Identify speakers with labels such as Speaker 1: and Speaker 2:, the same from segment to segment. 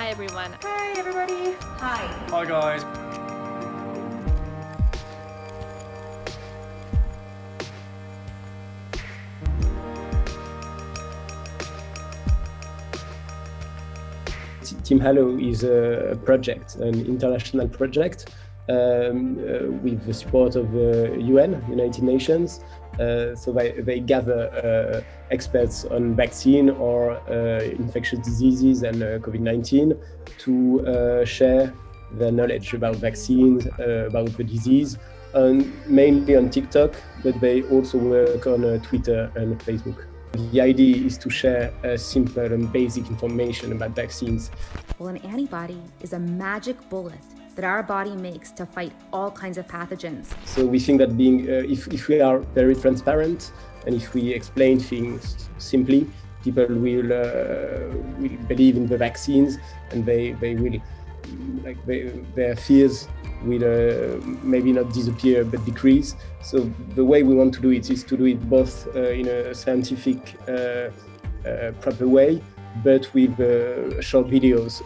Speaker 1: Hi everyone.
Speaker 2: Hi, everybody. Hi.
Speaker 3: Hi guys.
Speaker 4: Team Halo is a project, an international project um, uh, with the support of the UN, United Nations. Uh, so they, they gather uh, experts on vaccine or uh, infectious diseases and uh, COVID-19 to uh, share their knowledge about vaccines, about the disease, and mainly on TikTok, but they also work on Twitter and Facebook. The idea is to share uh, simple and basic information about vaccines.
Speaker 5: Well, an antibody is a magic bullet that our body makes to fight all kinds of pathogens.
Speaker 4: So we think that being, uh, if, if we are very transparent and if we explain things simply, people will, uh, will believe in the vaccines and they, they will, like they, their fears will uh, maybe not disappear but decrease. So the way we want to do it is to do it both uh, in a scientific, uh, uh, proper way, but with short videos.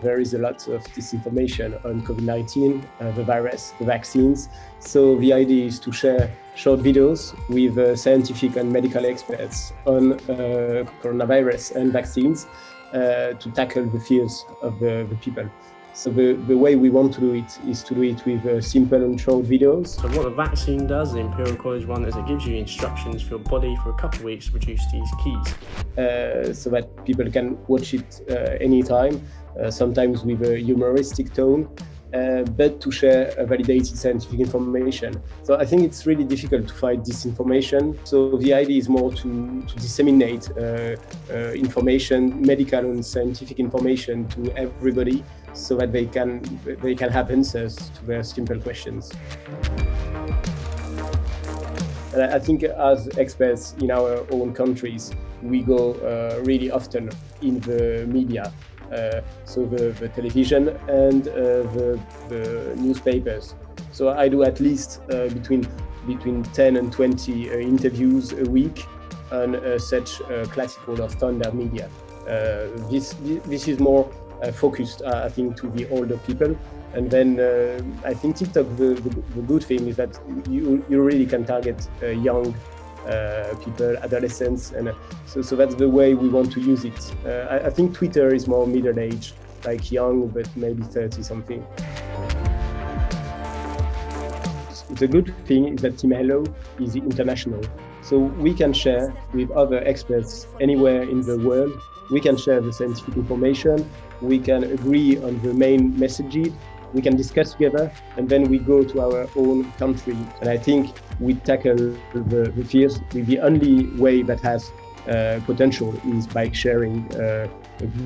Speaker 4: There is a lot of disinformation on COVID-19, uh, the virus, the vaccines. So the idea is to share short videos with uh, scientific and medical experts on uh, coronavirus and vaccines uh, to tackle the fears of the, the, people. So the, the way we want to do it is to do it with uh, simple and short videos.
Speaker 6: So what the vaccine does, the Imperial College one, is it gives you instructions for your body for a couple of weeks to produce these keys.
Speaker 4: Uh, so that people can watch it uh, anytime, uh, sometimes with a humoristic tone, uh, but to share validated scientific information. So I think it's really difficult to fight disinformation. So the idea is more to, to disseminate uh, uh, information, medical and scientific information to everybody so that they can, they can have answers to their simple questions. And I think as experts in our own countries, we go uh, really often in the media so the, the, television and uh, the, the, newspapers. So I do at least uh, between between 10 and 20 interviews a week on such classical or standard media. this this is more focused, I think, to the older people. And then uh, I think TikTok, the, the, the, good thing is that you, you really can target uh, young uh, people, adolescents, and uh, so, so that's the way we want to use it. Uh, I, I think Twitter is more middle age, like young, but maybe 30 something. The good thing is that Team Halo is international. So we can share with other experts anywhere in the world. We can share the scientific information. We can agree on the main messages we can discuss together and then we go to our own country. And I think we tackle the, the fears with the only way that has uh, potential is by sharing uh,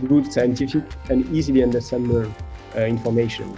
Speaker 4: good scientific and easily understandable uh, information.